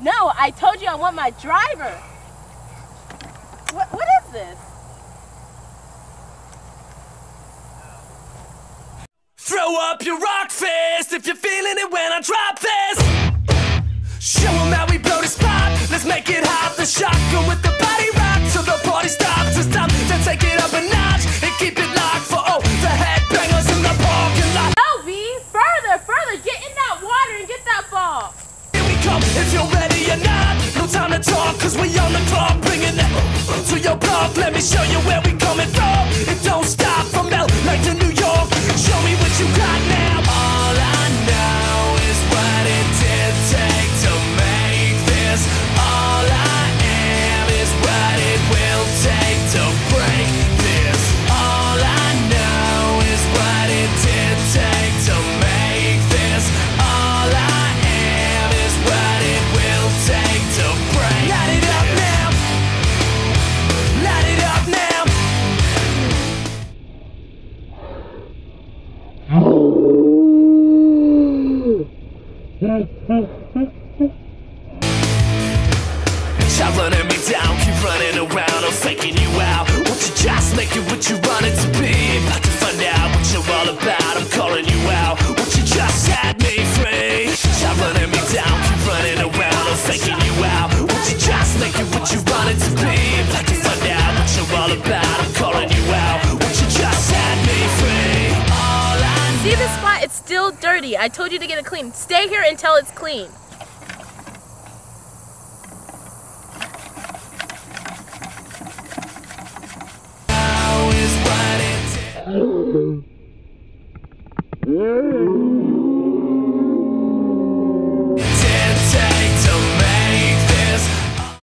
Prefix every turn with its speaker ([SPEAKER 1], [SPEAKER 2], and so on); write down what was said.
[SPEAKER 1] No, I told you I want my driver. What, what is this?
[SPEAKER 2] Throw up your rock fist if you're feeling it when I drop this. Show Show 'em how we blow the spot. Let's make it hot. The shotgun with the body rock till the party stops. It's time to take it up a notch and keep it locked for oh the headbangers in the parking lot.
[SPEAKER 1] No, V. Further, further. Get in that water and get that ball.
[SPEAKER 2] Here we come if you're ready your block. Let me show you where we coming from. It don't stop from LA Running me down, keep running around, I'm faking you out. Won't you just make it what you want it to be? About to find out what you're all about, I'm calling you out. Won't you just set me free? Running me down, keep running around, I'm faking you out. Won't you just make it what you want it to be? About to find out what you're all about, I'm calling you out.
[SPEAKER 1] still dirty. I told you to get it clean. Stay here until it's clean.